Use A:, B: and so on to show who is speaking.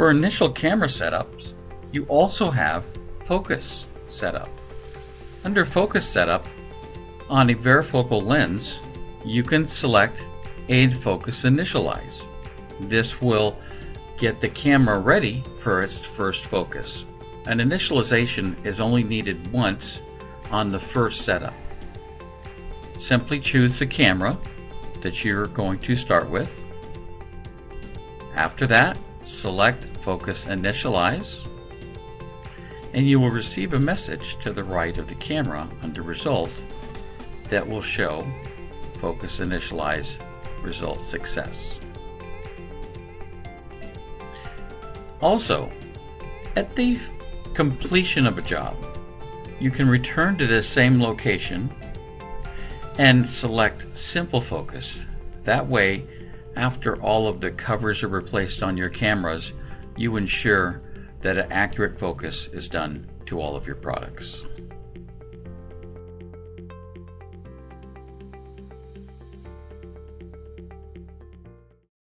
A: For initial camera setups, you also have Focus Setup. Under Focus Setup, on a varifocal lens, you can select Aid Focus Initialize. This will get the camera ready for its first focus. An initialization is only needed once on the first setup. Simply choose the camera that you're going to start with. After that, select Focus Initialize and you will receive a message to the right of the camera under Result that will show Focus Initialize Result Success. Also, at the completion of a job, you can return to the same location and select Simple Focus. That way, after all of the covers are replaced on your cameras, you ensure that an accurate focus is done to all of your products.